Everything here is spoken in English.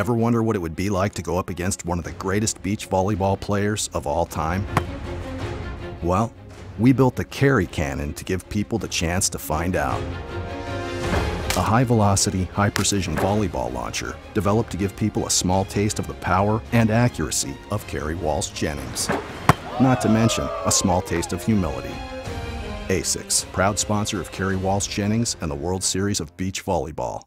Ever wonder what it would be like to go up against one of the greatest beach volleyball players of all time? Well, we built the Kerri Cannon to give people the chance to find out. A high-velocity, high-precision volleyball launcher developed to give people a small taste of the power and accuracy of Kerri Walsh Jennings. Not to mention, a small taste of humility. ASICS, proud sponsor of Kerri Walsh Jennings and the World Series of Beach Volleyball.